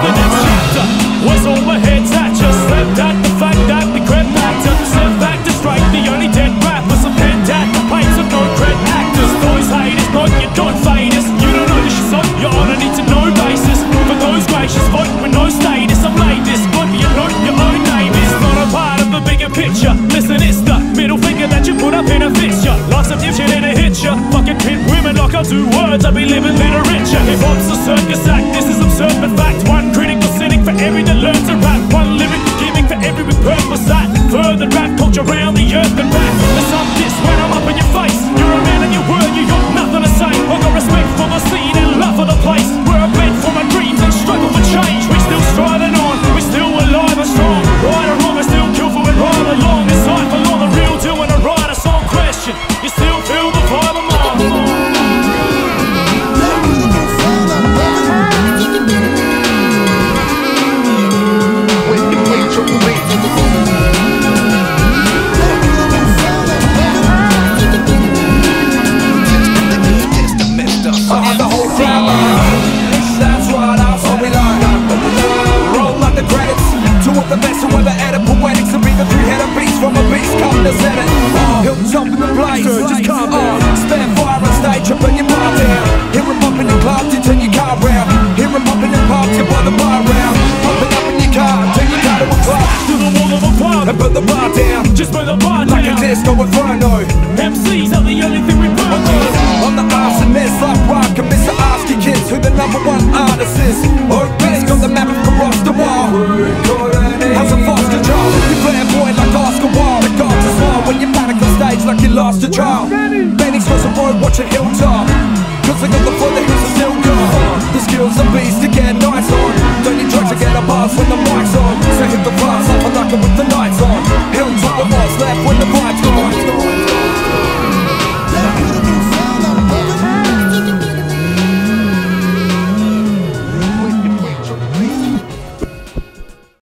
the? Was all my? Just slept at the fact that we crept back to set back to strike the only dead rappers of head at the pains of no cred actors. Those haters, not you don't fade us. You don't know the shit's on, you're on a need to know basis. For those gracious, vote with no status. I made this, but you know your own name is not a part of the bigger picture. Listen, it's the middle finger that you put up in a fixture. Lots of dipshit in a hit ya. Fucking hit women like I do words. I be living literature. Hip hop's a circus act. This is absurd but fact. One learns to rap. One lyrical gimmick for every purpose that further rap culture around the bar round. Pump it up in your car, turn your car to a club To the wall of a pub, And put the bar down. Just put the bar Like a down. disco inferno. MCs are the only thing we burn. On. The arsonist like rock and Mr. Ask your kids who the number one artist is. Or base got the map across the wall. How's a false control? You play a boy like Oscar Wilde. The gods are small when you're back on stage like you lost a child Benny's was a road watching Hilltop